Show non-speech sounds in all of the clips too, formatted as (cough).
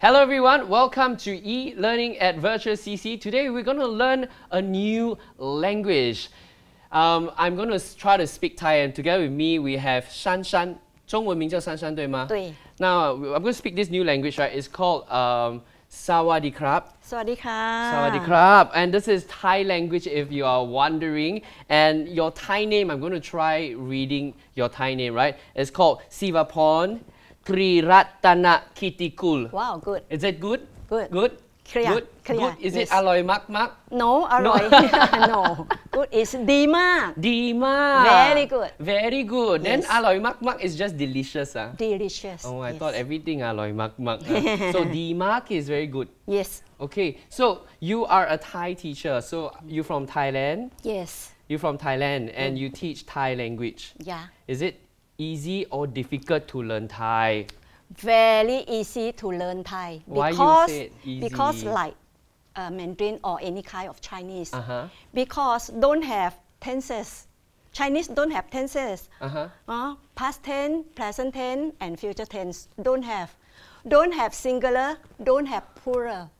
Hello everyone, welcome to e-learning at Virtual CC. Today we're going to learn a new language. Um, I'm going to try to speak Thai and together with me we have Shan Shan. 中文名叫珊珊对吗？对。Now I'm going to speak this new language, right? It's called um, Sawadikrap. Sawadikrap. And this is Thai language if you are wondering. And your Thai name, I'm going to try reading your Thai name, right? It's called Sivaporn. Kriratana Kitikul. Wow, good. Is it good? Good. Good? Kriya. Good? Kriya. Good? Is yes. it aloy mak mak? No, aloy. No. (laughs) (laughs) no. Good is dima. Dima. Very good. Very good. Yes. Then aloy mak mak is just delicious. Ah. Delicious. Oh, I yes. thought everything aloy mak mak. Ah. (laughs) So Dima is very good. Yes. Okay, so you are a Thai teacher. So you from Thailand? Yes. You from Thailand and mm. you teach Thai language. Yeah. Is it easy or difficult to learn Thai? Very easy to learn Thai Why you because it easy? because like uh, Mandarin or any kind of Chinese. Uh-huh. because don't have tenses. Chinese don't have tenses. Uh-huh. uh, past tense present tense and future tense don't have. Don't have singular don't have plural.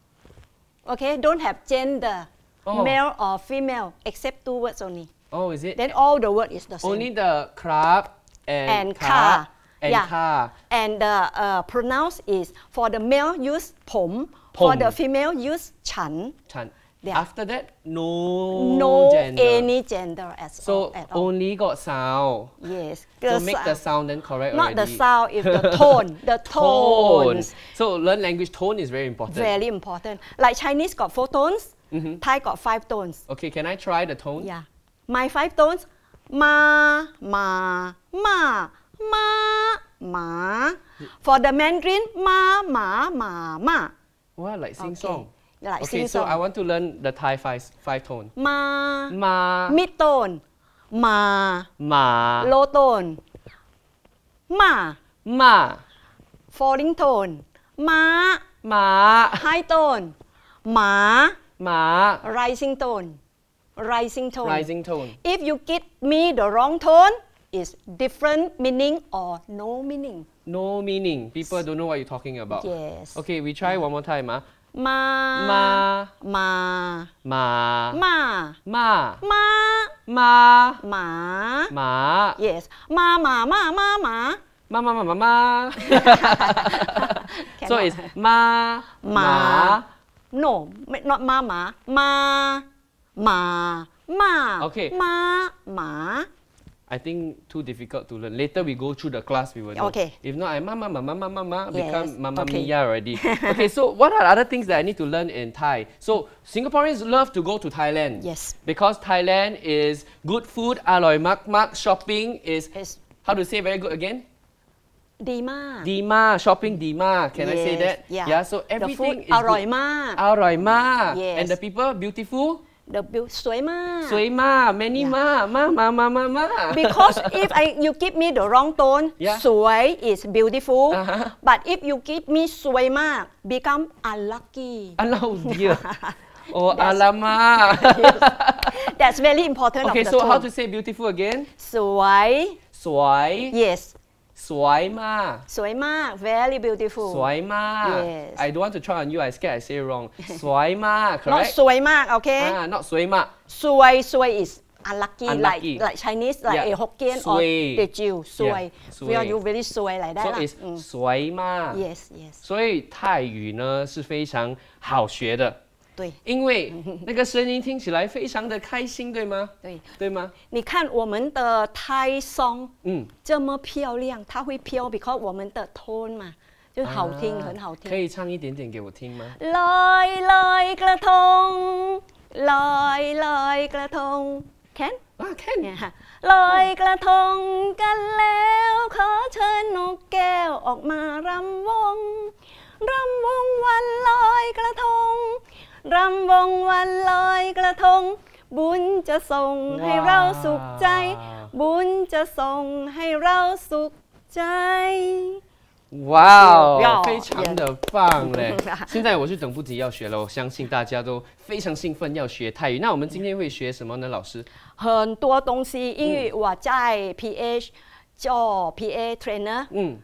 Okay? Don't have gender Oh. male or female except two words only. Oh is it? Then all the word is the same. Only the crab and, and. And yeah. And the uh, uh, pronounce is for the male use pom, for the female use chan. Chan. Yeah. After that, no, no gender. any gender as so all. So only got sound. Yes. The so make the uh, sound then correct Not already. the sound, it's the tone. The (laughs) tone. So learn language tone is very important. Very important. Like Chinese got four tones, mm -hmm. Thai got five tones. Okay, can I try the tone? Yeah. My five tones, ma ma ma ma ma. For the Mandarin ma ma ma ma. What like sing Okay. song? Like okay, sing so song. I want to learn the Thai five five tone. ma Ma, mid tone ma. Ma, low tone ma. Ma, falling tone. Ma. Ma, high tone. Ma. Ma. rising tone rising tone Rising tone. if you give me the wrong tone is different meaning or no meaning No meaning. People don't know what you're talking about. yes Okay, we try one more time. Ah. ma Ma, ma ma, ma ma, ma ma, ma ma. yes ma ma ma ma ma Ma ma ma ma ma. so it's Ma. ma. no not ma ma ma ma ma Okay. ma ma I think too difficult to learn. Later we go through the class, we will know. Okay. If not, I ma ma ma ma ma ma ma become Yes, mamma okay. mia already. (laughs) okay, so what are other things that I need to learn in Thai? So Singaporeans love to go to Thailand. Yes. Because Thailand is good food, aloy mak mak. Shopping is is how to say very good again? ดีมาก Dima, shopping Dima. Can I say Yes, that? yeah. Yeah, so the everything food is อร่อย good. มาก Aroy ma. Yes. And the people beautiful? the bill สวยมาก Sui ma, many Yeah. ma, ma ma ma ma ma. because (laughs) if I you give me the wrong tone Yeah. สวย is beautiful Uh-huh. but if you give me สวยมาก become unlucky Allah dear. (laughs) Oh, That's- alamak. (laughs) that's very important okay, of the so tone how to say beautiful again? สวย Swai. yes Swai ma. สวยมาก very beautiful Swai ma. Yes. I don't want to try on you. I scared I say wrong. (laughs) Swai ma, not correct? สวยมาก okay Ah, not swai ma. สวยสวย is unlucky, Unlucky. like like Chinese like Yeah. a Hokkien or Suay. Teochew สวย Yeah. we are Suay. you very สวย like that So 啦 it's 嗯 swai ma. yes yes 所以泰语呢是非常好学的， 对因为那个声音听起来非常的开心，对吗？对对吗？你看我们的 Thai song 嗯，这么漂亮，它会飘，because 我们的 tone 嘛，就是好听，啊很好听。可以唱一点点给我听吗？ลอยลอยกระทงลอยลอยกระทง can 啊，看 เนี่ยค่ะลอยกระทงกันแล้ว ขอเชิญนกแก้วออกมารำวง รำวงวันลอยกระทง รำวงวันลอยกระทง บุญจะส่งให้เราสุขใจ บุญจะส่งให้เราสุขใจ 哇哦要，非常的棒嘞！ Yeah (laughs) 现在我是等不及要学了，我相信大家都非常兴奋要学泰语。那我们今天会学什么呢？老师？很多东西，因为我在 PH 做 PA trainer，嗯，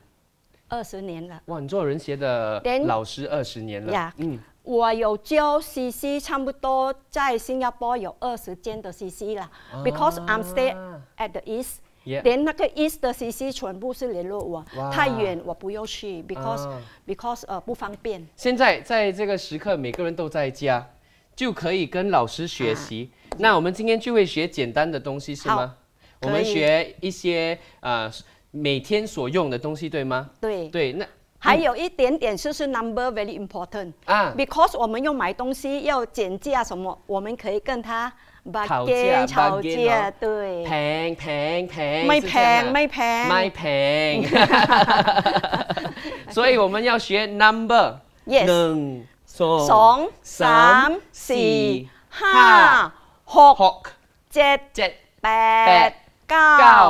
二十年了。哇，你做人协的 Then- 老师二十年了。 Yeah 嗯， 我有教 CC，差不多在新加坡有二十间的 CC 啦。Because I'm stay 啊 at the east，Yeah 连那个 east 的 CC 全部是联络我哇，太远我不用去，because 啊 because 呃不方便。现在在这个时刻，每个人都在家，就可以跟老师学习。那我们今天就会学简单的东西，是吗？我们学一些呃每天所用的东西，对吗？对，对，那还有一点点就是 number very important。啊 Because 我们要买东西要减价什么，我们可以跟他讨 bargain 价吵 bargain 架，哦对，平平平，ไม่是这样啊แพงไม่แพง ไม่平，所以我们要学 number， Yes หนึ่งสอง สองสามสี่ห้าหก หก เจ็ด เจ็ด แป แป ด ด เก้า เก้า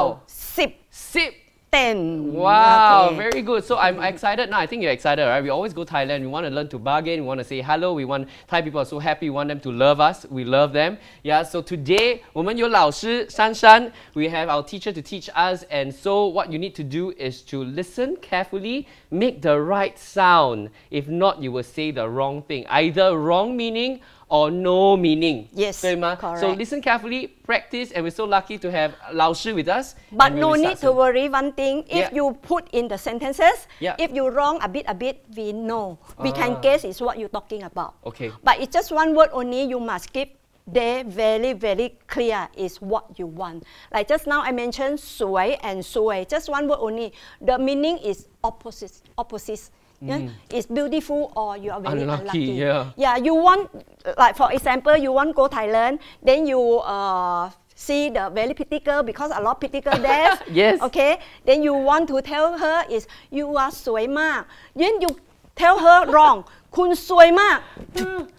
สิบ สิบ 10. Wow, okay. very good. So I'm excited now. I think you're excited, right? We always go Thailand. We want to learn to bargain. We want to say hello. We want Thai people are so happy. We want them to love us. We love them. Yeah, so today, We have our teacher to teach us. And so what you need to do is to listen carefully, make the right sound. If not, you will say the wrong thing. Either wrong meaning or no meaning. Yes. Correct. So listen carefully, practice, and we're so lucky to have Lao Shi with us. But no need soon. to worry. One thing, if yeah. you put in the sentences, yeah. if you wrong a bit, a bit, we know. We can ah. guess is what you're talking about. Okay. But it's just one word only. You must keep there very, very clear is what you want. Like just now I mentioned sui and sui. Just one word only. The meaning is opposite. Opposite. Yeah? Mm. It's beautiful or you are very unlucky. unlucky. Yeah. yeah, you want, like for example, you want go Thailand, then you uh, see the very pretty girl because a lot of pretty girl (laughs) there. yes. Okay, then you want to tell her is you are sui ma. Then you tell her wrong. Kun sui ma. (laughs)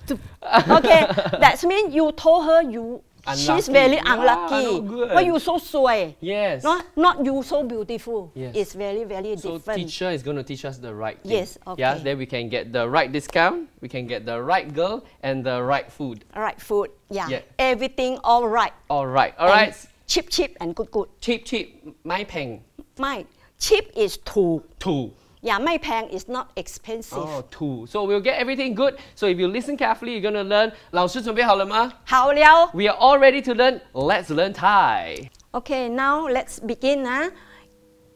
Mm. Okay, that means you told her you Unlucky. She's very unlucky. Yeah, Why you so sway? Eh? Yes. Not not you so beautiful. Yes. It's very very so different. So teacher is going to teach us the right thing. Yes. Okay. Yeah. Then we can get the right discount. We can get the right girl and the right food. Right food. Yeah. yeah. Everything all right. All right. All right. and. Cheap cheap and good good. Cheap cheap. My peng. My cheap is two. Two. Yeah, my pang is not expensive. Oh, two. So we'll get everything good. So if you listen carefully, you're gonna learn. 老师准备好了吗？好了。We are all ready to learn. Let's learn Thai. Okay, now let's begin. Huh?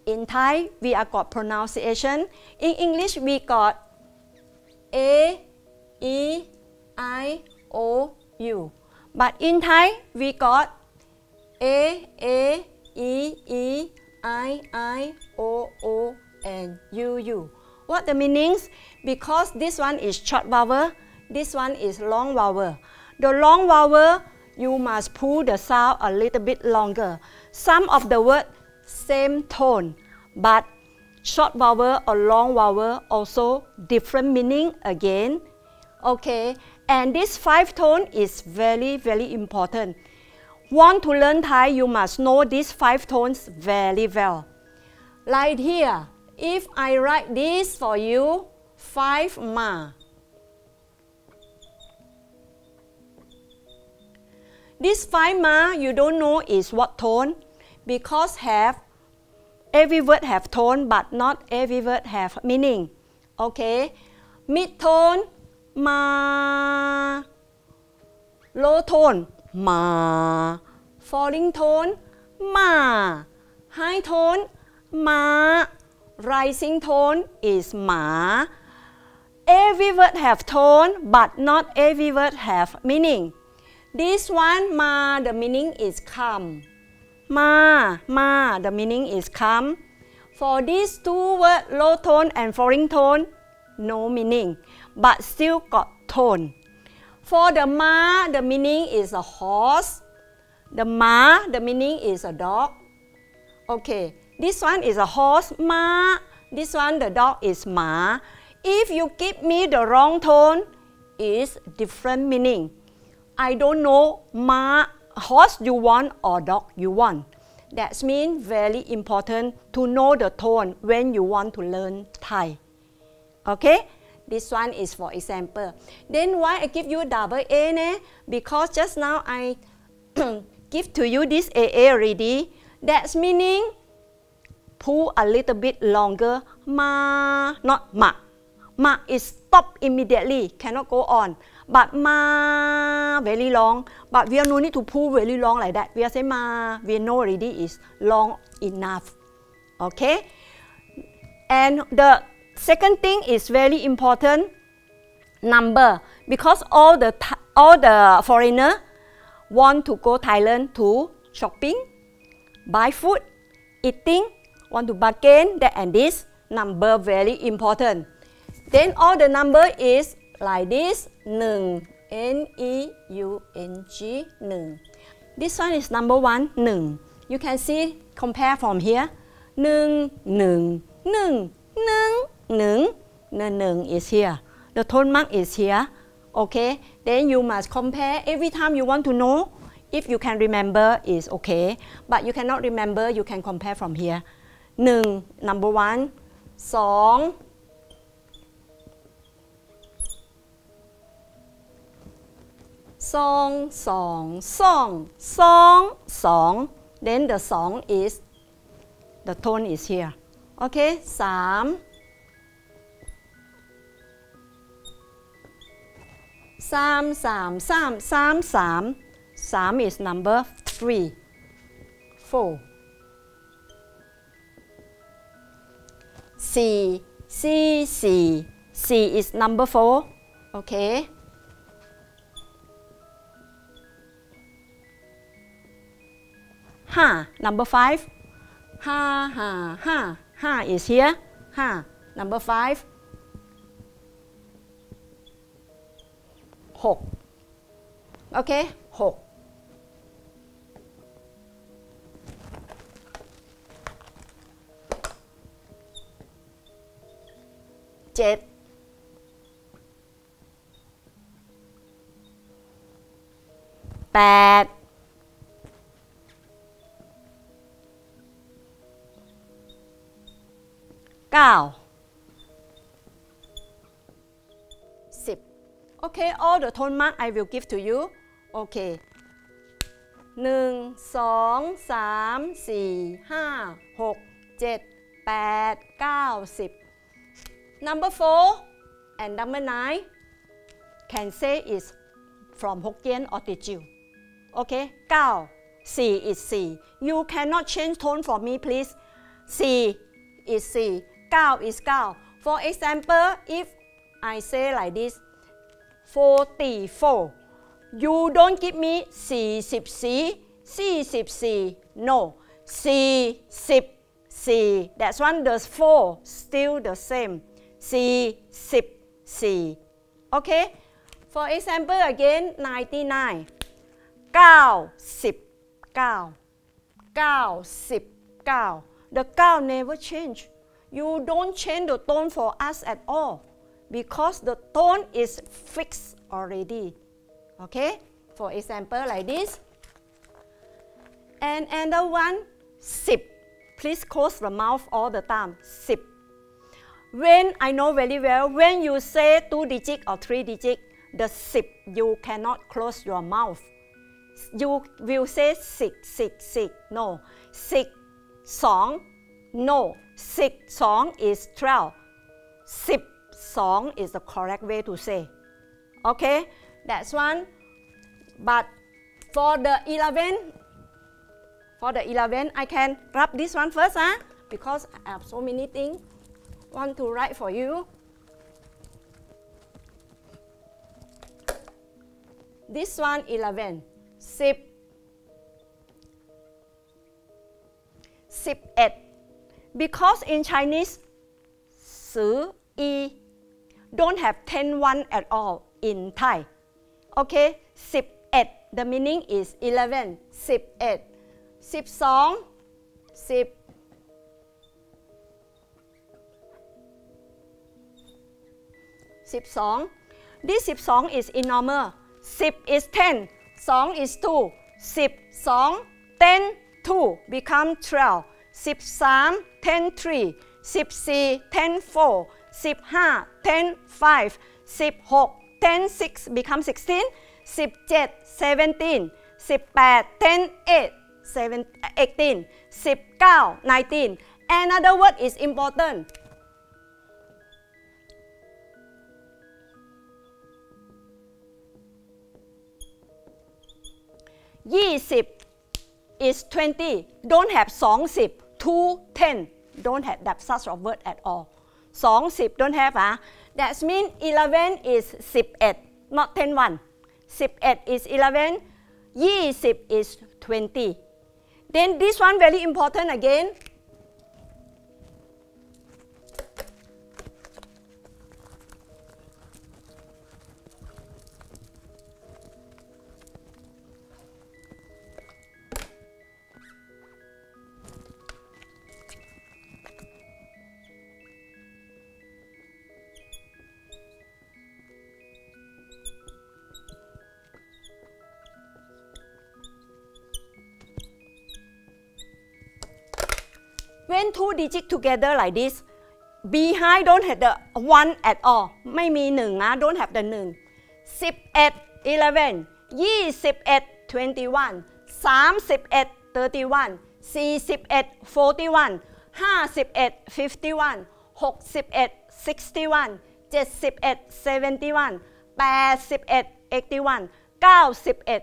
In Thai, we are got pronunciation. In English, we got A, E, I, O, U. But in Thai, we got A, A, E, E, I, I, O, O, and U, U. What the meanings? Because this one is short vowel, this one is long vowel. The long vowel, you must pull the sound a little bit longer. Some of the word same tone, but short vowel or long vowel also different meaning again. Okay, and this five tone is very very important. Want to learn Thai, you must know these five tones very well. Like here, if I write this for you, five ma. This five ma you don't know is what tone because have every word have tone but not every word have meaning. Okay, mid tone ma, low tone ma, falling tone ma, high tone ma, rising tone is ma. Every word have tone but not every word have meaning. This one ma the meaning is come. Ma ma the meaning is come. For these two words low tone and falling tone no meaning but still got tone. For the ma the meaning is a horse. The ma the meaning is a dog. Okay, this one is a horse, ma. This one, the dog is ma. If you give me the wrong tone, is different meaning. I don't know ma, horse you want or dog you want. That means very important to know the tone when you want to learn Thai. Okay? This one is for example. Then why I give you double A ne? Because just now I (coughs) give to you this AA already. That's meaning pull a little bit longer. Ma, not ma. Ma is stop immediately, cannot go on. But ma, very long. But we are no need to pull very long like that. We are saying ma, we know already is long enough. Okay? And the second thing is very important, number. Because all the, all the foreigner want to go Thailand to shopping, buy food, eating, want to bargain, that and this number very important. Then all the number is like this, 1, N-E-U-N-G, 1. This one is number 1, 1. You can see, compare from here. 1, 1, 1, 1, 1. The 1 is here. The tone mark is here. Okay, then you must compare every time you want to know. If you can remember, is okay. But you cannot remember, you can compare from here. ห1 number one ร์ one สองสองสองสองสอ song then the song is the tone is here okay สามสามสามสามสามสาม is number three four C, C, C. C is number four, okay? Ha, number five. Ha, ha, ha. Ha is here. Ha, number five. Hok. Okay, hok. เจ็ดแปดเก้าสิบ okay all the tone mark I will give to you okay หนึ่งสองสามสี่ห้าหกเจ็ดแปดเก้าสิบ Number four and number nine can say is from Hokkien or Teochew. Okay, Gao, Si is Si. You cannot change tone for me, please. Si is Si, Gao is Gao. For example, if I say like this, 44, you don't give me Si Sip Si, Si Sip Si, no. Si Sip Si, that's one, the four, still the same. 44 okay for example again 99 99 99 the 9 never change you don't change the tone for us at all because the tone is fixed already. Okay? For example, like this. And another one, sip. Please close the mouth all the time. Sip. When I know very well, when you say two digit or three digit, the sip, you cannot close your mouth. You will say six, six, six. No. Six, song. No. Six, song is 12. Sip, song is the correct way to say. Okay, that's one. But for the 11, for the 11, I can rub this one first, huh? because I have so many things want to write for you. This one 11, sip, sip. Because in Chinese, su 十一 don't have 10 one at all in Thai. Okay, 11, the meaning is 11, 11, 12, 10, 12. This 12 is in normal. 10 is 10, 2 is 2, 12, 10, 2 become 12, 13, 10, 3, 14, 10, 4, 15, 10, 5, 16, 10, 6 become 16, 17, 17, 18, 10, 8, 7, 18, 19, 19, Another word is important. Yi is 20. Don't have 20. 2, 10. Don't have that such a word at all. 20 don't have ah. That means 11 is 11, not 10 1. 11 is 11. 20 is 20. Then this one very important again. two digit together like this behind don't have the one at all ไม่มีหนึ่งนะ don't have the หนึ่งสิบเอ็ด eleven ยี่สิบเอ็ด twenty one สามสิบเอ็ด thirty one สี่สิบเอ็ด forty one ห้าสิบเอ็ด fifty one หกสิบเอ็ด sixty one เจ็ดสิบเอ็ด seventy one แปดสิบเอ็ด eighty one เก้าสิบเอ็ด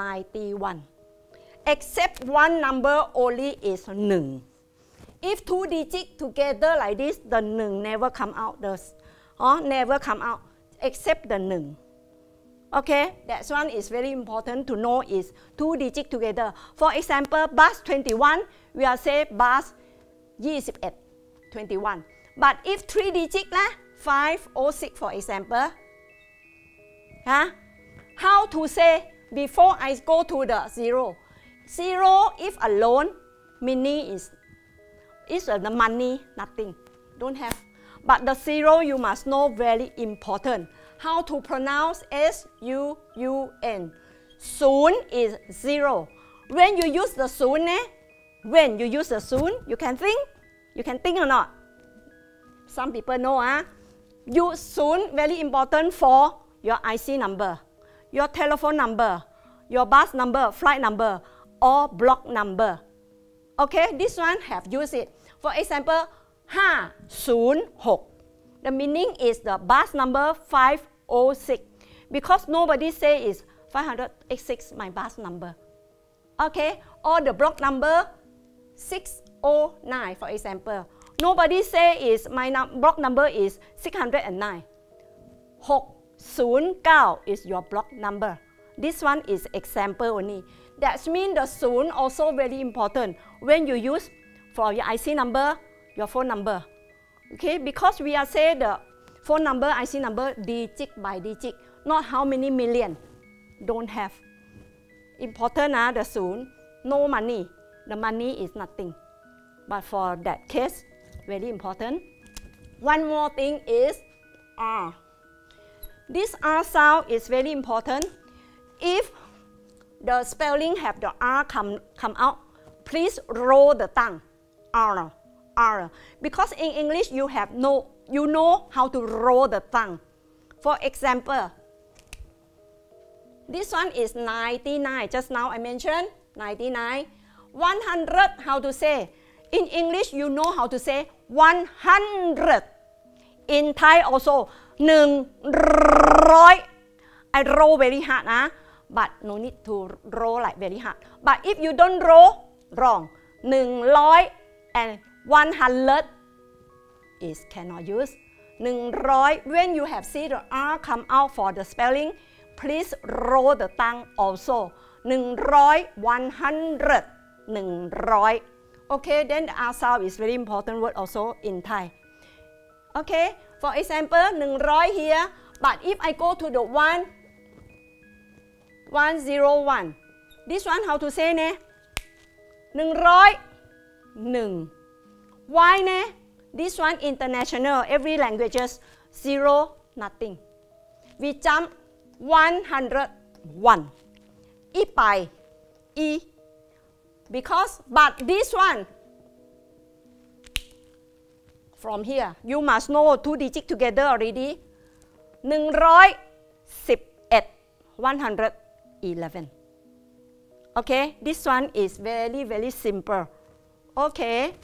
ninety one except one number only is หนึ่ง if two digits together like this, the 1 never come out. The oh, never come out except the 1. Okay, that one is very important to know is two digits together. For example, bus 21, we are say bus 21, 21. But if three digits, lah, 5 or 6 for example, huh? how to say before I go to the 0? 0 if alone, meaning is is the money, nothing. Don't have. But the zero you must know very important. How to pronounce S-U-U-N. Soon is zero. When you use the soon, eh? when you use the soon, you can think? You can think or not? Some people know, ah. Huh? Soon, very important for your IC number, your telephone number, your bus number, flight number, or block number. Okay, this one have used it. For example, 506. The meaning is the bus number 506 because nobody say is 586 my bus number. Okay, or the block number 609 for example. Nobody say is my num block number is 609. 609 is your block number. This one is example only. That means the soon also very important. When you use for your IC number, your phone number. Okay, because we are say the phone number, IC number, digit by digit, not how many million. Don't have. Important ah, the soon, no money. The money is nothing. But for that case, very important. One more thing is R. This R sound is very important. If the spelling have the R come, come out, please roll the tongue. R, R. Because in English you have no, you know how to roll the tongue. For example, this one is 99. Just now I mentioned 99. 100, how to say? In English, you know how to say 100. In Thai also, 100. I roll very hard, huh? But no need to roll like very hard. But if you don't roll, wrong. 100 and 100 is cannot use. 100, when you have see the R come out for the spelling, please roll the tongue also. 100, 100, 100. Okay, then the R sound is very important word also in Thai. Okay, for example, 100 here, but if I go to the 1, 101, this one how to say ne? 100, 1 why ne? This one international. Every languages zero nothing. We jump 101 e by e because but this one from here you must know two digits together already. 111 11. Okay, this one is very, very simple. Okay.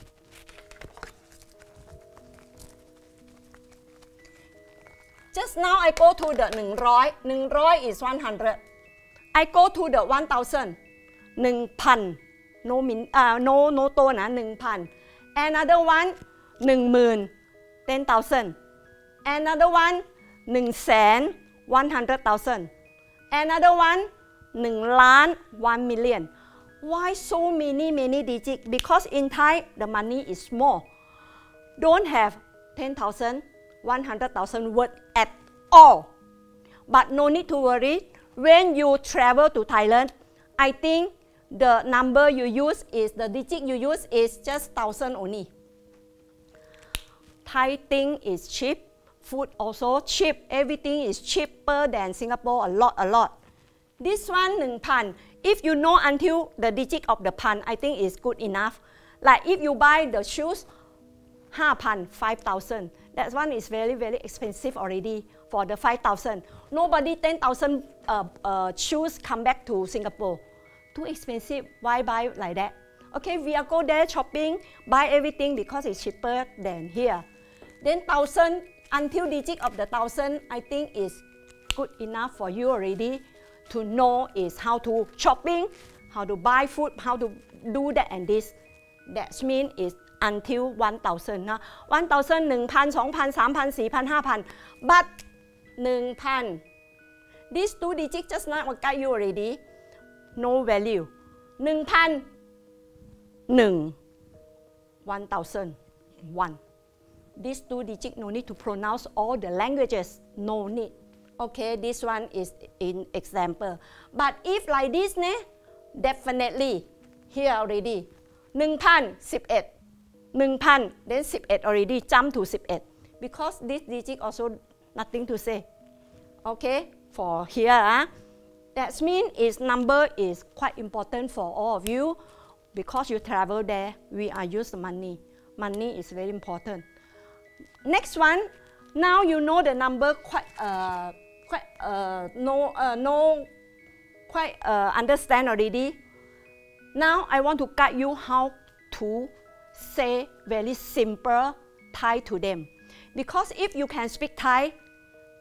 Just now I go to the 100. 100 is 100. I go to the 1000. 1000. No, min, uh, no, no to ah, 1000. Another one, 10,000. 10,000. Another one, 100,000. Another one, 1ล้าน 1 million why so many many digits because in Thai the money is small don't have 10,000 100,000 word at all but no need to worry when you travel to Thailand I think the number you use is the digit you use is just thousand only Thai thing is cheap food also cheap everything is cheaper than Singapore a lot a lot this one 1,000 if you know until the digit of the pan I think is good enough. Like if you buy the shoes 5,000 5,000 that one is very very expensive already for the 5,000 nobody 10,000 uh, uh, shoes come back to Singapore. Too expensive. Why buy like that? Okay we are go there shopping buy everything because it's cheaper than here. Then 1,000 until digit of the 1,000 I think is good enough for you already to know is how to shopping, how to buy food, how to do that and this. That means is until 1,000 นะ1,000 1,000 2,000 3,000 4,000 5,000 but 1,000 these two digits just now I got you already. No value. 1,000 1 1,000 1 these two digits no need to pronounce all the languages. No need Okay, this one is in example. But if like this, ne, definitely here already. 1,000, 11. 1,000, then 11 already jump to 11. Because this digit also nothing to say. Okay, for here, uh, that means its number is quite important for all of you because you travel there, we are use the money. Money is very important. Next one, now you know the number quite uh, quite uh, know, uh, know quite uh, understand already. Now I want to guide you how to say very simple Thai to them. Because if you can speak Thai,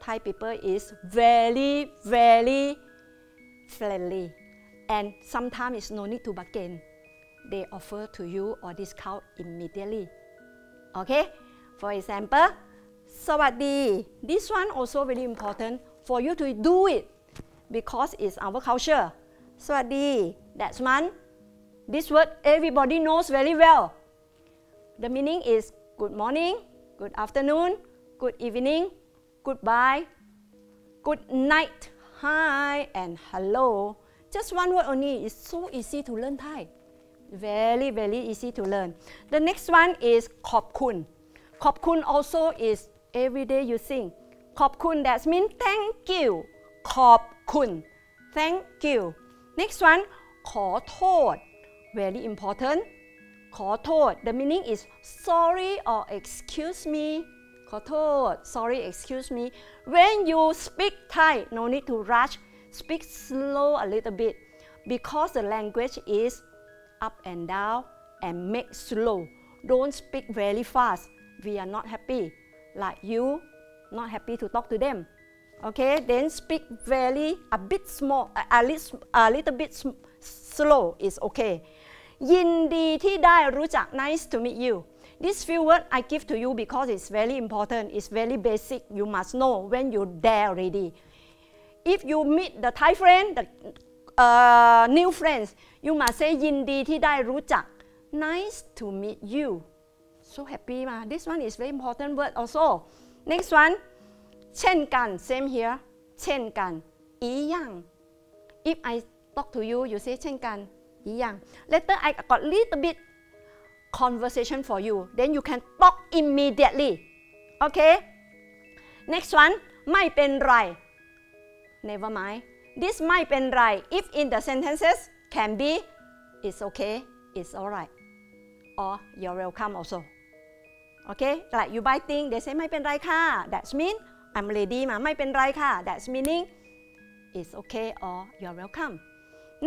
Thai people is very, very friendly. And sometimes it's no need to bargain. They offer to you or discount immediately. Okay? For example, สวัสดี This one also very important for you to do it because it's our culture สวัสดี that's one this word everybody knows very well the meaning is good morning good afternoon good evening goodbye good night hi and hello just one word only it's so easy to learn Thai very very easy to learn the next one is ขอบคุณขอบคุณ also is every day you sing ขอบคุณ that means thank you ขอบคุณ thank you next one ขอโทษ very important ขอโทษ the meaning is sorry or excuse me ขอโทษ sorry excuse me when you speak Thai no need to rush speak slow a little bit because the language is up and down and make slow don't speak very fast we are not happy like you not happy to talk to them. Okay, then speak very a bit small, a, a, little, a little bit slow is okay. ยินดีที่ได้รู้จัก nice to meet you. This few words I give to you because it's very important. It's very basic. You must know when you there already. If you meet the Thai friend, the uh, new friends, you must say ยินดีที่ได้รู้จัก Nice to meet you. So happy, ma. This one is very important word also. Next one เช่นกัน same here เช่นกันอีหยัง if I talk to you you say เช่นกันอีหยัง later I got little bit conversation for you then you can talk immediately okay next one ไม่เป็นไร never mind this ไม่เป็นไร if in the sentences can be it's okay it's alright or you're welcome also okay like you buy thing they say ไม่เป็นไรค่ะ that's mean I'm ready มาไม่เป็นไรค่ะ that's meaning it's okay or you're welcome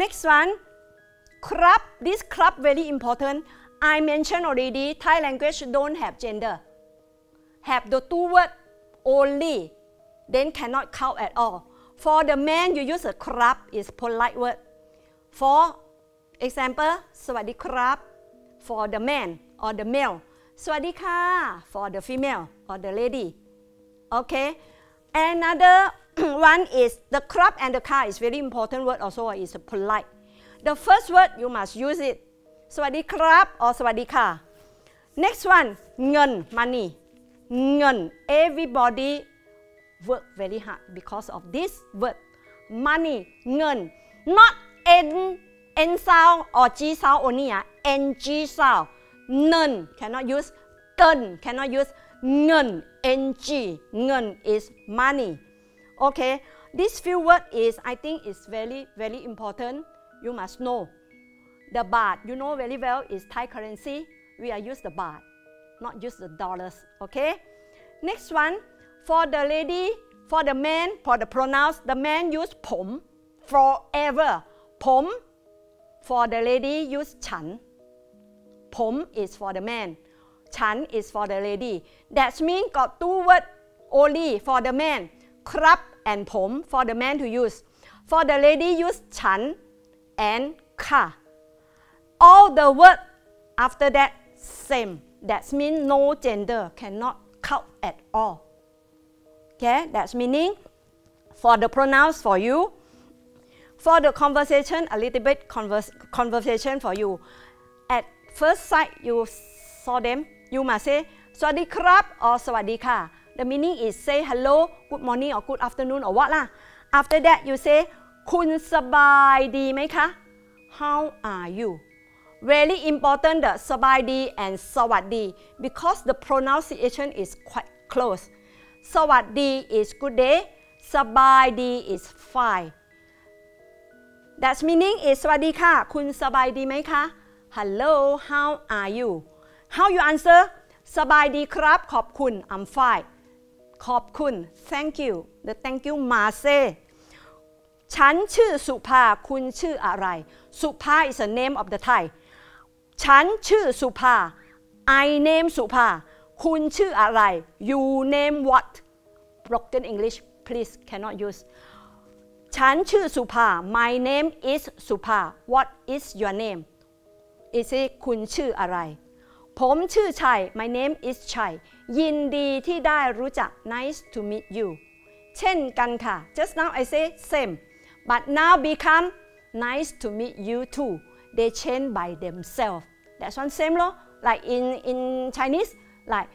next one ครับ this ครับ very important I mentioned already Thai language don't have gender have the two word only then cannot count at all. For the man, you use a crab, is polite word. For example, สวัสดีครับ for the man or the male. สวัสดีค่ะ for the female or the lady. Okay. Another (clears throat) one is the crop and the car is very important word also is polite. The first word you must use it. สวัสดีครับ or สวัสดีค่ะ. Next one, เงิน money. เงิน everybody work very hard because of this word. Money, เงิน not N, N sound or G sound only, ah N, G sound none, cannot use ton, cannot use ngon, ng, ngon is money. Okay, this few word is, I think is very, very important. You must know. The baht, you know very well, is Thai currency. We are use the baht, not use the dollars, okay? Next one, for the lady, for the man, for the pronouns, the man use pom, forever, pom. For the lady, use chan, ผม is for the man ฉัน is for the lady that mean got two word only for the man ครับ and ผม for the man to use for the lady use ฉัน and ค่ะ all the word after that same that means no gender cannot count at all okay that's meaning for the pronouns for you for the conversation a little bit converse, conversation for you at first sight you saw them you must say สวัสดีครับ or สวัสดีค่ะ the meaning is say hello good morning or good afternoon or what ล่ะ after that you say คุณสบายดีไหมคะ how are you very important the สบายดี and สวัสดี because the pronunciation is quite close สวัสดี is good day สบายดี is fine That's meaning is สวัสดีค่ะ คุณสบายดีไหมคะ Hello how are you How you answer สบายดีครับ ขอบคุณ I'm fine ขอบคุณ thank you the thank you มาเซฉันชื่อสุภา คุณชื่ออะไร สุภา is a name of the Thai ฉันชื่อสุภา I name สุภา คุณชื่ออะไร you name what broken English please cannot use ฉันชื่อสุภา my name is สุภา what is your name อิซิคุณชื่ออะไร ผมชื่อชัย my name is ชัย ยินดีที่ได้รู้จัก nice to meet you เช่นกันค่ะ just now I say same but now become nice to meet you too they change by themselves that's one same 咯 like in in Chinese like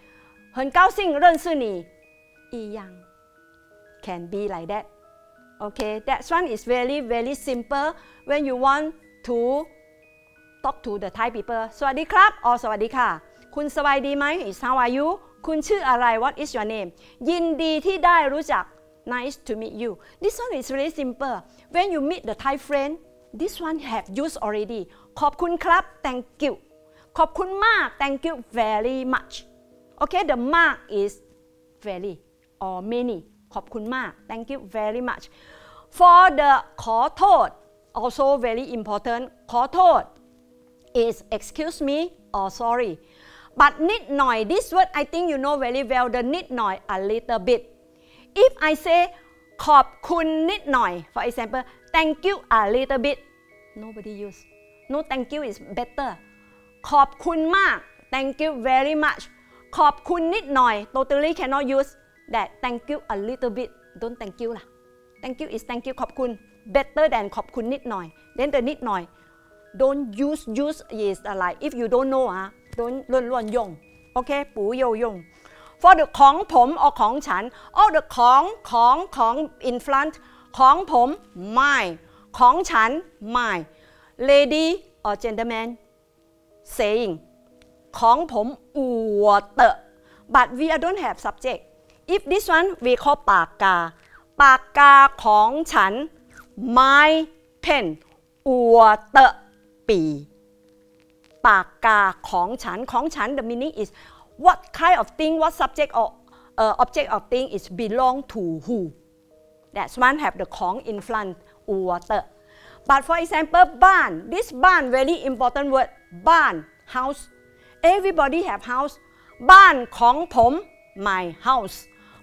很高兴认识你一样 can be like that okay that's one is very very simple when you want to talk to the Thai people. สวัสดีครับ or สวัสดีค่ะ คุณสบายดีไหม is how are you คุณชื่ออะไร what is your name ยินดีที่ได้รู้จัก nice to meet you this one is very simple when you meet the Thai friend this one have used already ขอบคุณครับ thank you ขอบคุณมาก thank you very much okay the mark is very or many ขอบคุณมาก thank you very much for the ขอโทษ also very important ขอโทษ is excuse me or sorry but นิดหน่อย this word I think you know very well the นิดหน่อย a little bit if I say ขอบคุณนิดหน่อย for example thank you a little bit nobody use no thank you is better ขอบคุณมาก thank you very much ขอบคุณนิดหน่อย totally cannot use that thank you a little bit don't thank you ล่ะ thank you is thank you ขอบคุณ better than ขอบคุณนิดหน่อย then the นิดหน่อย don't use use is อะไร if you don't know อะ don't ล้วนล้วนๆ用 okay ปูโยยง for the ของผม or ของฉัน all the ของของของ in front ของผม my ของฉัน my lady or gentleman saying ของผมอวดเตะ but we don't have subject if this one we call ปากกา ปากกาของฉัน my pen อวดเตะ ปี ปากกาของฉันของฉัน the meaning is what kind of thing what subject or uh, object of thing is belong to who that's one have the ของ in front อวดเตอะ but for example บ้าน this บ้าน very important word บ้าน house everybody have house บ้านของผม my house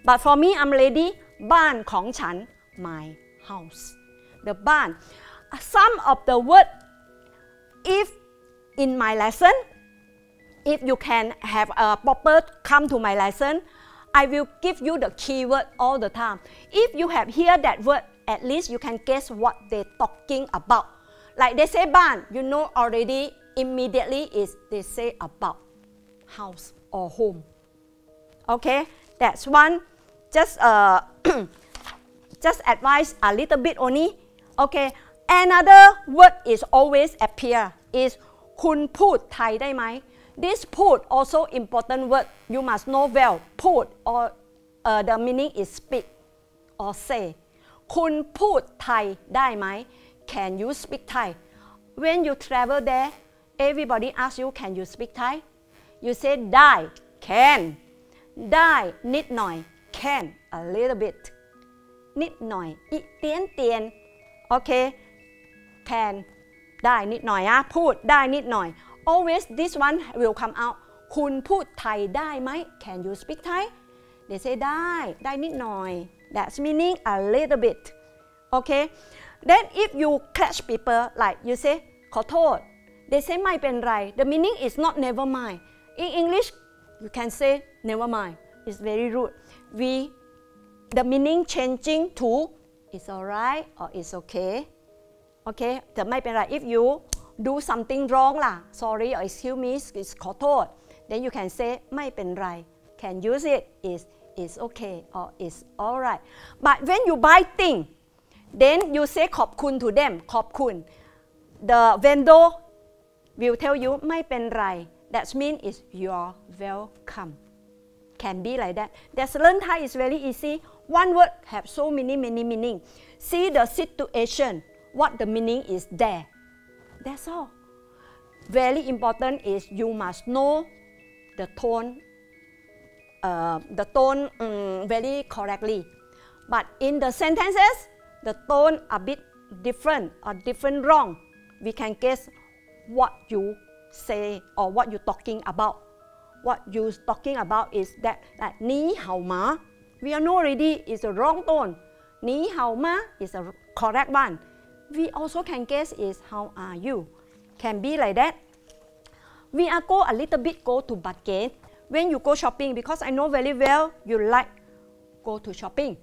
but for me I'm lady บ้านของฉัน my house the บ้าน some of the word if in my lesson, if you can have a proper come to my lesson, I will give you the keyword all the time. If you have hear that word, at least you can guess what they're talking about. Like they say ban, you know already immediately is they say about house or home. Okay, that's one. Just uh, (clears throat) just advise a little bit only. Okay, another word is always appear is คุณพูดไทยได้ไหม this พูด also important word you must know well พูด or uh, the meaning is speak or say คุณพูดไทยได้ไหม can you speak Thai when you travel there everybody asks you can you speak Thai you say ได้ can ได้นิดหน่อย can a little bit นิดหน่อยอีเตียนเตียนโอเค can ได้นิดหน่อยอะพูดได้นิดหน่อย always this one will come out คุณพูดไทยได้ไหม can you speak Thai they say ได้ ได้นิดหน่อย that's meaning a little bit okay then if you catch people like you say ขอโทษ they say ไม่เป็นไร the meaning is not never mind in English you can say never mind it's very rude we the meaning changing to it's alright or it's okay โอเคแต่ไม่เป็นไร if you do something wrong ล่ะ sorry or excuse me is ขอโทษ then you can say ไม่เป็นไร can use it is is okay or is alright but when you buy thing then you say ขอบคุณ to them ขอบคุณ the vendor will tell you ไม่เป็นไร that mean is you're welcome can be like that that's learn Thai is very easy one word have so many many meaning see the situation what the meaning is there. That's all. Very important is you must know the tone, uh, the tone um, very correctly. But in the sentences, the tone a bit different or different wrong. We can guess what you say or what you talking about. What you talking about is that like ni hao ma. We are know already is a wrong tone. Ni hao ma is a correct one we also can guess is how are you? Can be like that. We are go a little bit go to budget when you go shopping because I know very well you like go to shopping.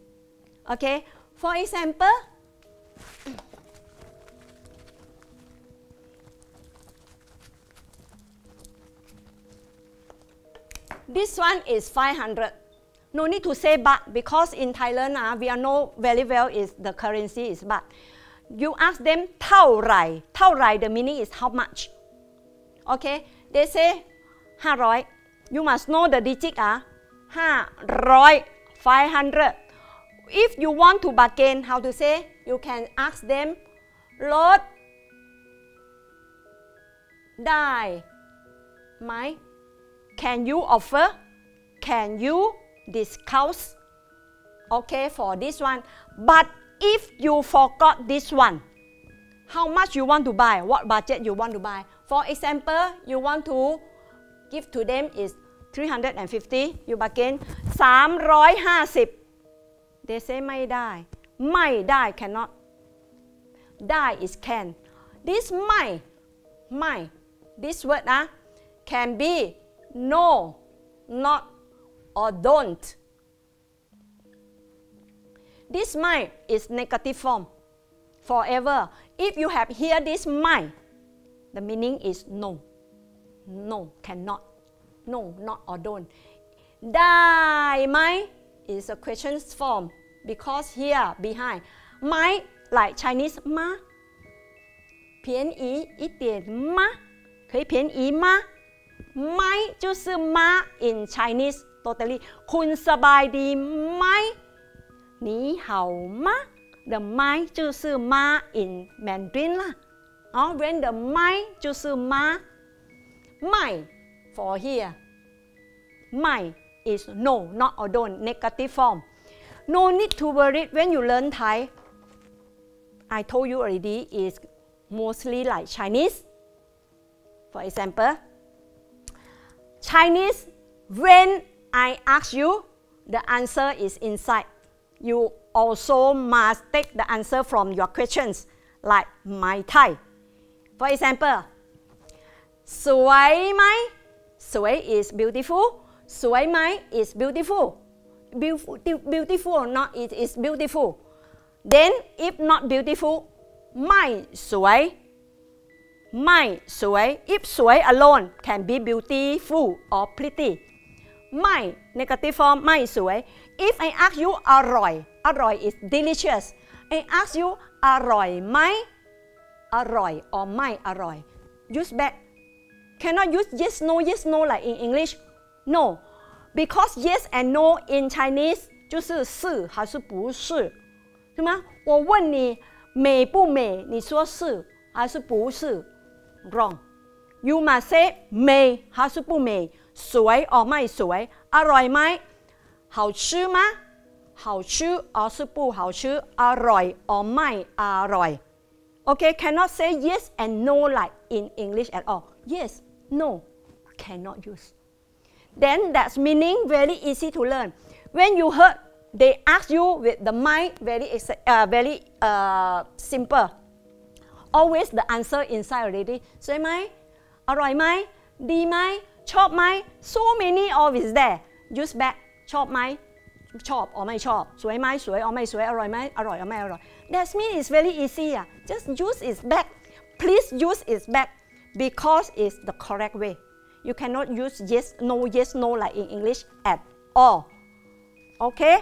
Okay? For example this one is 500 no need to say but because in Thailand uh, we are know very well is the currency is but you ask them เท่าไหร่เท่าไหร่ the meaning is how much okay they say 500 you must know the digit อ่ะ500 500 if you want to bargain how to say you can ask them ลดได้ไหม can you offer can you discount okay for this one but if you forgot this one how much you want to buy what budget you want to buy for example you want to give to them is 350 you bargain 350 they say ไม่ได้ ไม่ได้ cannot ได้ is can this ไม่ ไม่ this word นะ can be no not or don't this mind is negative form forever. If you have here this mind, the meaning is no. No, cannot. No, not or don't. ได้ไหม is a question form because here behind ไหม like Chinese 吗便宜一点吗可以便宜吗ไหม就是吗 in Chinese totally คุณสบายดีไหม 你好吗？The 麦就是吗 in Mandarin 啦。哦，when the 麦就是吗？麦 for here。麦 is no, not or don't, negative form. No need to worry when you learn Thai. I told you already is mostly like Chinese. For example, Chinese, when I ask you, the answer is inside. you also must take the answer from your questions, like my Thai. For example, Suai Mai. Suai is beautiful. Suai Mai is beautiful. Beautiful, beautiful or not, it is beautiful. Then, if not beautiful, Mai Suai. Mai Suai. If Suai alone can be beautiful or pretty. Mai, negative form, Mai Suai. if I ask you อร่อยอร่อย is delicious I ask you อร่อยไหมอร่อย or ไม่อร่อย use back cannot use yes no yes no like in English no because yes and no in Chinese 就是是还是不是对吗？我问你美不美，你说是还是不是？Wrong. You must say 美还是不美，สวย or ไม่สวย，อร่อยไหม？ 好吃吗？好吃 or 是不好吃，อร่อย or ไม่อร่อย。Okay, cannot say yes and no like in English at all. Yes, no, cannot use. Then that's meaning very easy to learn. When you heard they ask you with the mind very uh, very uh, simple. Always the answer inside already. สวยไหมอร่อยไหมดีไหมชอบไหม so many of is there. Use back ชอบไหมชอบ or ไม่ชอบสวยไหมสวย or ไม่สวยอร่อยไหมอร่อย or ไม่อร่อย That means it's very easy. Ah. Just use it back. Please use it back because it's the correct way. You cannot use yes, no, yes, no like in English at all. Okay?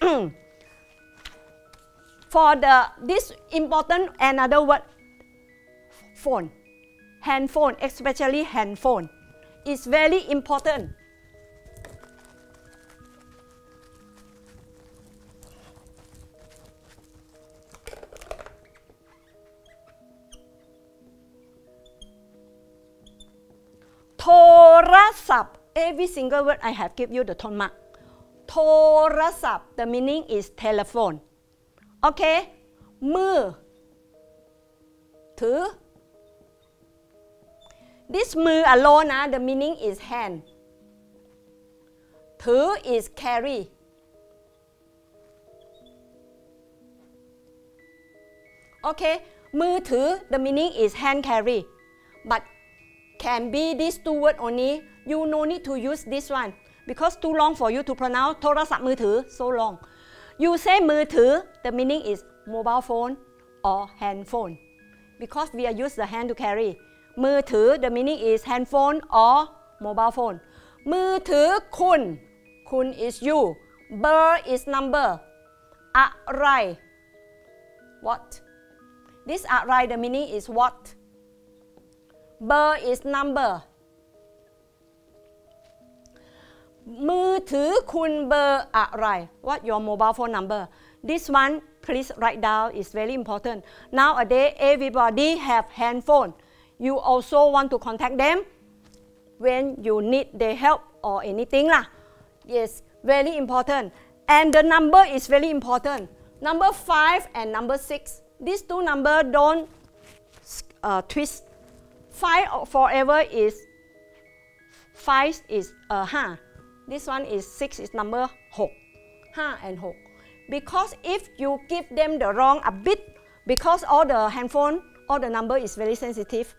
(clears throat) For the this important another word phone. Handphone, especially handphone, is very important. Thorasap. Every single word I have give you the tone mark. โทรศัพท์ the meaning is telephone โอเค มือ ถือ this มือ alone นะ the meaning is hand ถือ is carry โอเค มือถือ the meaning is hand carry but can be these two words only you no need to use this one because too long for you to pronounce โทรศัพท์มือถือ so long you say มือถือ the meaning is mobile phone or handphone because we are use the hand to carry มือถือ the meaning is handphone or mobile phone มือถือคุณ คุณ is you เบอร์ is number อะไร what this อะไร the meaning is what เบอร์ is number มือถือคุณเบอร์อะไร What your mobile phone number This one please write down is very important Nowadays everybody have handphone You also want to contact them when you need their help or anything lah Yes very important and the number is very important Number 5 and number 6 These two number don't uh, twist 5 forever is 5 is uh, 5 This one is 6 is number 6. 5 and 6. Because if you give them the wrong a bit, because all the handphone, all the number is very sensitive.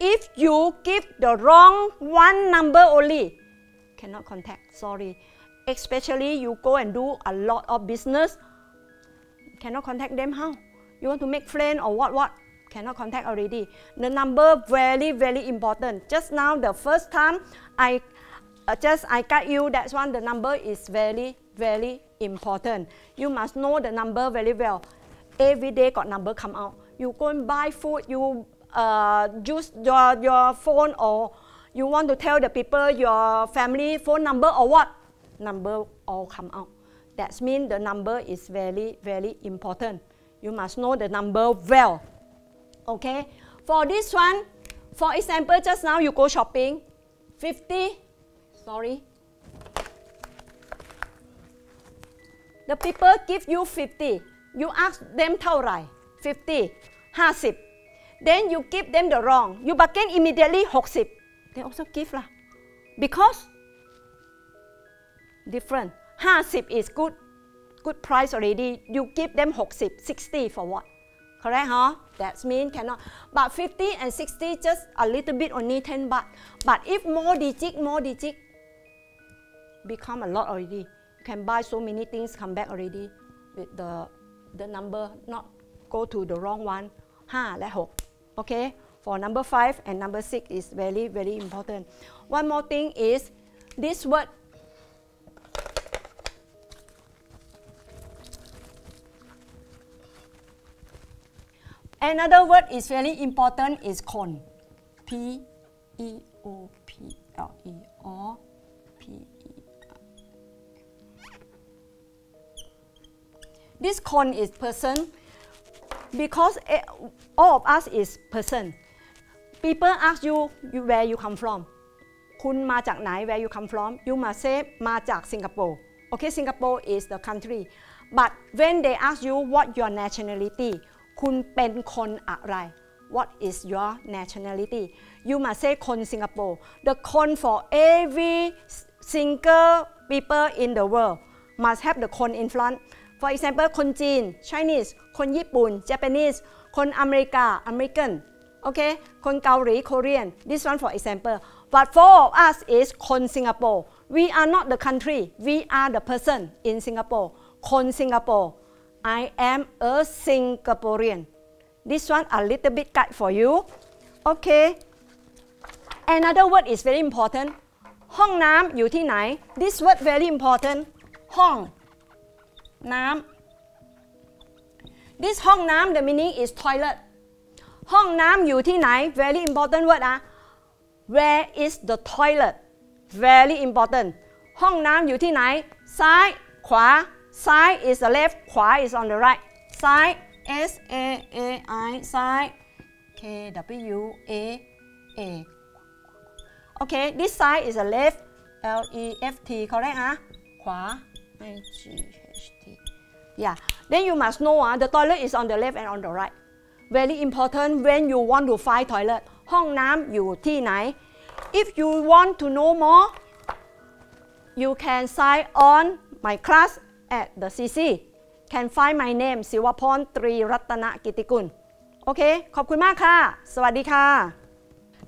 If you give the wrong one number only, cannot contact, sorry. Especially you go and do a lot of business, cannot contact them how? You want to make friend or what what? Cannot contact already. The number very very important. Just now the first time I uh, just I got you, that's one, the number is very, very important. You must know the number very well. Every day got number come out. You go and buy food, you uh, use your, your phone or you want to tell the people your family phone number or what? Number all come out. That means the number is very, very important. You must know the number well. Okay? For this one, for example, just now you go shopping, 50 sorry. The people give you 50. You ask them เท่าไหร่ 50 50 then you give them the wrong you bargain immediately 60 they also give lah because different 50 is good good price already you give them 60 60 for what Correct, huh? That means cannot. But 50 and 60, just a little bit only 10 baht. But if more digit, more digit, become a lot already. You can buy so many things, come back already with the, the number, not go to the wrong one. Ha, let hope. Okay? For number 5 and number 6 is very, very important. One more thing is this word Another word is very important is con. P E O P L E or P E R. This con is person because eh, all of us is person. People ask you, you where you come from. คุณมาจากไหน where you come from you must say มาจากสิงคโปร์ okay Singapore is the country but when they ask you what your nationality คุณเป็นคนอะไร what is your nationality you must say คนสิงคโปร์ the คน for every single people in the world must have the คน in front for example คนจีน Chinese คนญี่ปุ่น Japanese คนอเมริกา American okay คนเกาหลี Korean this one for example but four of us is คน Singapore we are not the country we are the person in Singapore คน Singapore I am a Singaporean this one a little bit guide for you okay another word is very important ห้องน้ำอยู่ที่ไหน this word very important ห้องน้ำ this ห้องน้ำ the meaning is toilet ห้องน้ำอยู่ที่ไหน very important word อะ where is the toilet very important ห้องน้ำอยู่ที่ไหน ซ้าย ขวา ซ้าย is the left ขวา is on the right ซ้าย S A A I ซ้าย K W A A okay this side is the left L E F T correct อะขวา I G H T yeah then you must know อะ the toilet is on the left and on the right very important when you want to find toilet ห้องน้ำอยู่ที่ไหน if you want to know more you can sign on my class at the CC can find my name ศิวพรตรีรัตนกิติกุลโอเค ขอบคุณมากค่ะ สวัสดีค่ะ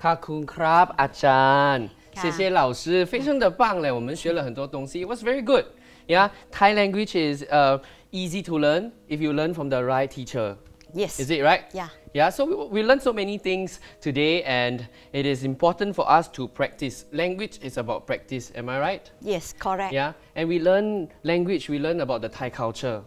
ขอบคุณครับอาจารย์ ค่ะ 谢谢老师，非常的棒嘞！我们学了很多东西，it was very good. Yeah, Thai language is uh, easy to learn if you learn from the right teacher. yes Is it right? yeah Yeah, so we, we learned so many things today, and it is important for us to practice. Language is about practice, am I right? yes correct Yeah, and we learn language, we learn about the Thai culture.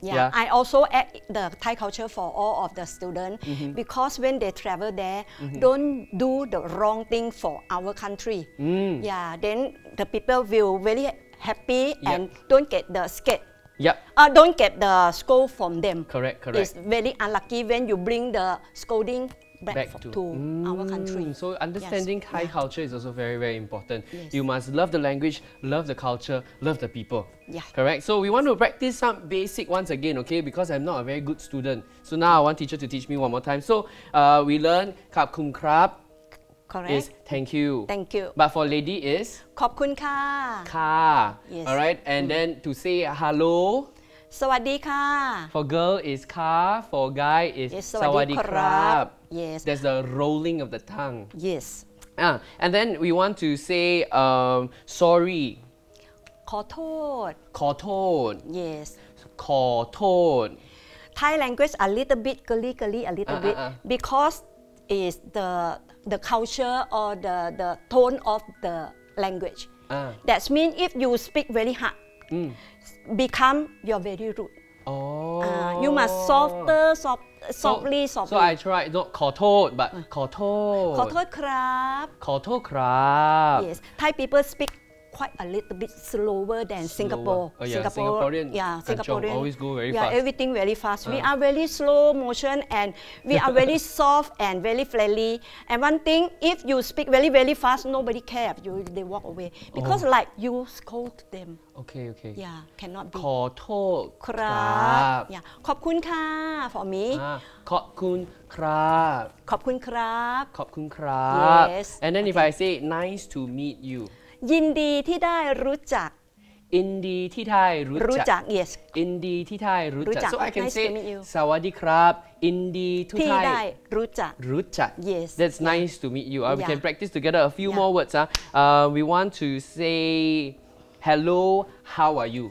Yeah, Yeah. I also add the Thai culture for all of the students Mm-hmm. because when they travel there, don't do the wrong thing for our country. Mm. Yeah, then the people will very happy and don't get the scared. Yep, Uh, don't get the scold from them. correct, correct. It's very unlucky when you bring the scolding back, back to, to our country. Mm, So understanding Thai yeah. culture is also very, very important. Yes. You must love the language, love the culture, love the people. Yeah. Correct. So we want to practice some basic ones again, okay? Because I'm not a very good student. So now I want teacher to teach me one more time. So uh, we learn kap kum krab Correct. is thank you. Thank you. But for lady is ขอบคุณค่ะ ka. Yes. All right. And then to say hello สวัสดีค่ะ for girl is ka. For guy is Yes สวัสดีครับ Yes There's the rolling of the tongue. Yes Ah, and then we want to say um, sorry, ขอโทษ ขอโทษ Yes ขอโทษ Thai language a little bit girly girly a little Uh, uh, bit uh. because is the the culture or the the tone of the language. Ah. That means if you speak very hard, Mm. become you're very rude. Oh. Uh, you must softer, soft, So- softly, So softly. I try not ขอโทษ but ขอโทษ ขอโทษครับ ขอโทษครับ Yes, Thai people speak quite a little bit slower than slower. Singapore. Oh, yeah. Singapore, Singaporean, yeah, Singaporean always go very yeah, fast. everything very fast. Uh. We are very really slow motion and we are very really (laughs) soft and very friendly. And one thing, if you speak very very fast, nobody care. You they walk away because oh. like you scold them. Okay, okay. Yeah, cannot be. ขอโทษครับ Yeah, ขอบคุณค่ะ for me. Ah, ขอบคุณครับ ขอบคุณครับ ขอบคุณครับ Yes. And then okay. if I say nice to meet you. ยินดีที่ได้รู้จัก อินดีที่ไทยรู้รู้จักจัก yes อินดีที่ไทยรู้รู้จักจัก so I can Nice say to meet you สวัสดีครับ อินดีที่ที่ไทย ได้รู้จักรู้จัก Yes. that's Yeah. nice to meet you uh, we Yeah. can practice together a few Yeah. more words huh? uh, we want to say hello how are you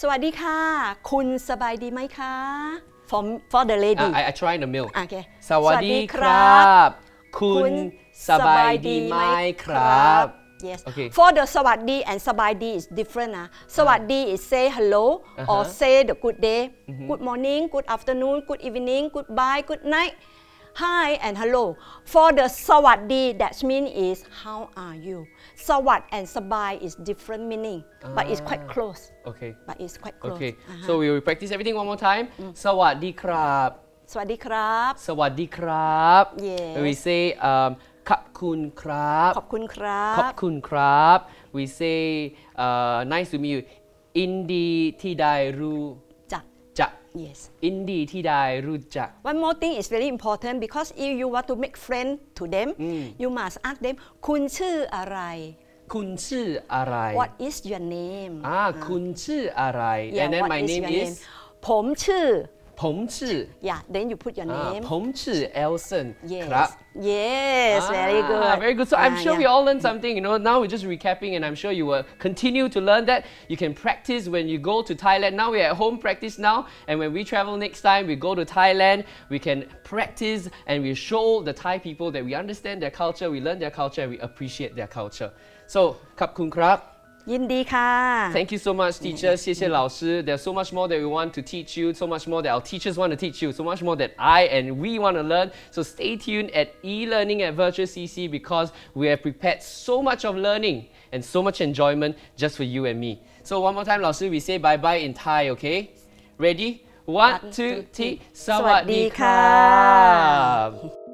สวัสดีค่ะ คุณสบายดีไหมคะ for for the lady uh, I, I try in the mail โอเค สวัสดีครับ คุคุณณสบายดีไหมครับ Yes. Okay. For the sawadi and sabadi is different. Ah. Uh. Sawadi ah. is say hello uh -huh. or say the good day, mm -hmm. good morning, good afternoon, good evening, goodbye, good night, hi and hello. For the sawadi, that means is how are you. Sawad and sabai is different meaning, but it's quite ah. close. Okay. But it's quite close. Okay. Uh -huh. So we will practice everything one more time. Mm. Sawadi krab. Sawadi krab. Sawadi krab. Yes. When we say um, ขอบคุณครับ ขอบคุณครัขอบบคุณครับ we say uh, nice to meet you อินดีที่ได้รู้จักจัก yes อินดีที่ได้รู้จัก One more thing is very important because if you want to make friend to them you must ask them คุณชื่ออะไร คุณชื่ออะไร What is your name อ่าคุณชื่ออะไร Yeah, and then what my is name your is name ผมชื่อ Pomchi. Yeah, then you put your ah, name. Uh, Pomchi Elson yes. Club. Yes, ah, very good. Very good. So I'm ah, sure yeah. we all learned something. You know, now we're just recapping and I'm sure you will continue to learn that. You can practice when you go to Thailand. Now we're at home practice now and when we travel next time, we go to Thailand, we can practice and we show the Thai people that we understand their culture, we learn their culture, we appreciate their culture. So, Kap Kun Krab. ยินดีค่ะ Thank you so much, teacher. 谢谢老师. There's so much more that we want to teach you, so much more that our teachers want to teach you, so much more that I and we want to learn. So stay tuned at e-learning at Virtual CC because we have prepared so much of learning and so much enjoyment just for you and me. So one more time, 老师, we say bye bye in Thai, okay? Ready? One, two, three. สวัสดีค่ะ Sawadee krap.